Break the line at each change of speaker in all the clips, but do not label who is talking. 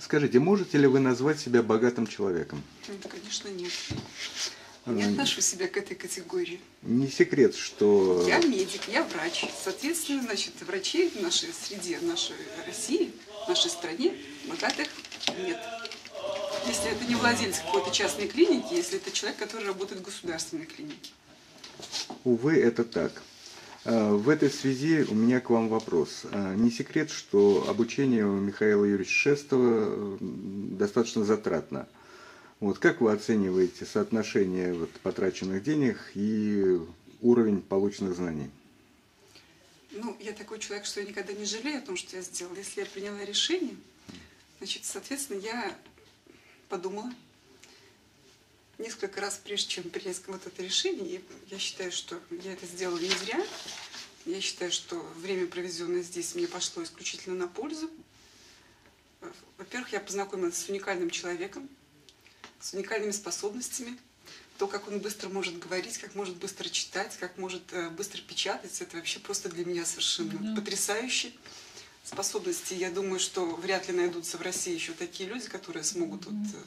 Скажите, можете ли вы назвать себя богатым человеком?
Нет, конечно, нет. Не
А,
отношу себя к этой категории.
Не секрет, что...
Я медик, я врач. Соответственно, значит, врачей в нашей среде, в нашей России, в нашей стране богатых нет. Если это не владелец какой-то частной клиники, если это человек, который работает в государственной клинике.
Увы, это так. А, В этой связи у меня к вам вопрос. А, Не секрет, что обучение у Михаила Юрьевича Шестого э, достаточно затратно. Вот как вы оцениваете соотношение вот, потраченных денег и уровень полученных знаний?
Ну, я такой человек, что я никогда не жалею о том, что я сделала. Если я приняла решение, значит, соответственно, я подумала несколько раз, прежде чем принять вот это решение. И я считаю, что я это сделала не зря. Я считаю, что время, проведенное здесь, мне пошло исключительно на пользу. Во-первых, я познакомилась с уникальным человеком, с уникальными способностями. То, как он быстро может говорить, как может быстро читать, как может э, быстро печатать, это вообще просто для меня совершенно потрясающе. Способности, я думаю, что вряд ли найдутся в России еще такие люди, которые смогут вот, э,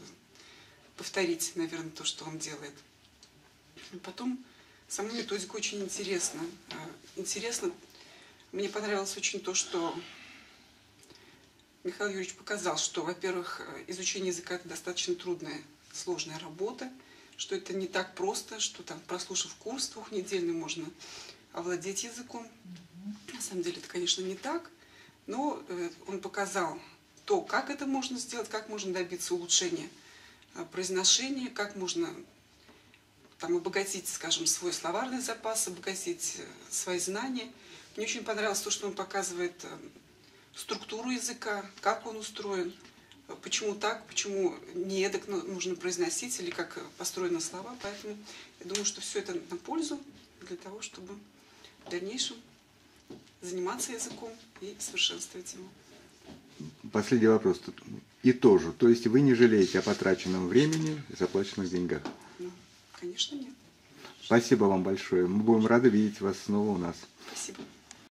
повторить, наверное, то, что он делает. Потом, саму методику очень интересно. Э, Интересно, мне понравилось очень то, что Михаил Юрьевич показал, что, во-первых, изучение языка – это достаточно трудная, сложная работа, что это не так просто, что там, прослушав курс двухнедельный, можно овладеть языком. На самом деле это, конечно, не так, но э, он показал то, как это можно сделать, как можно добиться улучшения э, произношения, как можно там, обогатить, скажем, свой словарный запас, обогатить э, свои знания. Мне очень понравилось то, что он показывает э, структуру языка, как он устроен, почему так, почему не эдак ну- нужно произносить или как построены слова. Поэтому я думаю, что все это на пользу для того, чтобы в дальнейшем заниматься языком и совершенствовать его.
Последний вопрос. И тоже. То есть вы не жалеете о потраченном времени и заплаченных деньгах?
Ну, конечно, нет.
Спасибо вам большое. Мы будем рады видеть вас снова у нас.
Спасибо.